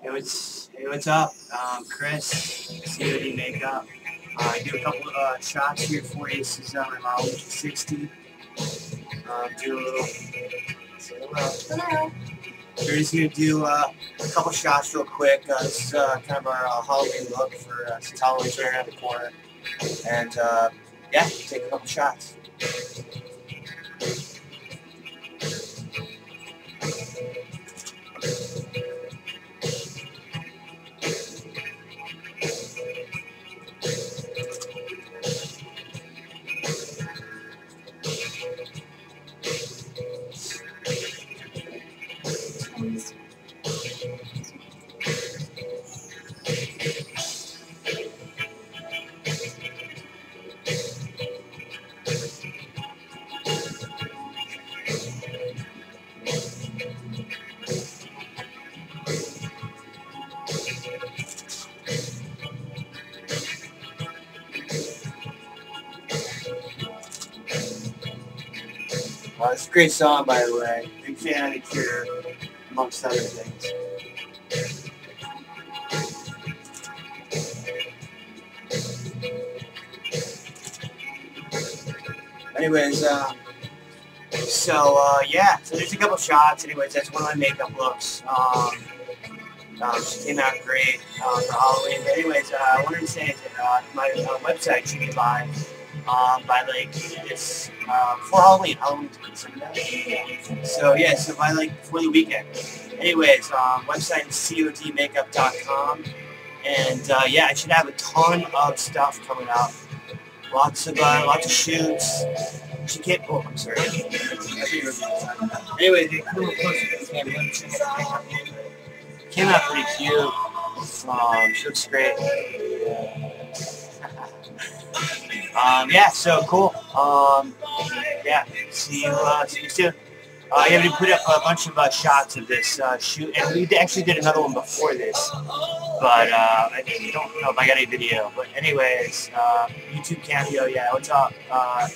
Hey, what's, hey, what's up? Um, Chris, COD Makeup. Uh, I do a couple of uh, shots here you. This is uh, my model 60. Um, do a little, say hello. Hello. We're just going to do uh, a couple shots real quick. Uh, this is uh, kind of our uh, Halloween look for uh, since Halloween's right around the corner. And uh, yeah, take a couple shots. It's a great song, by the way. Big fan of The Cure, amongst other things. Anyways, uh, so uh, yeah, so there's a couple shots. Anyways, that's one of my makeup looks. Um, um, she came out great uh, for Halloween. But anyways, uh, I wanted to say that uh, my uh, website be live um, by like it's uh, for Halloween. Halloween's Sunday. So yeah, so by like for the weekend. Anyways, um, website is codmakeup.com, and uh, yeah, I should have a ton of stuff coming out. Lots of uh, lots of shoots. She can't. Oh, I'm sorry. Anyway, they. Came out pretty cute. Um, she looks great. um, yeah, so cool. Um, yeah, see you, uh, see you soon. Uh, yeah, we put up a bunch of uh, shots of this uh, shoot, and we actually did another one before this, but uh, I don't know if I got any video. But anyways, uh, YouTube cameo, yeah, what's up? Uh,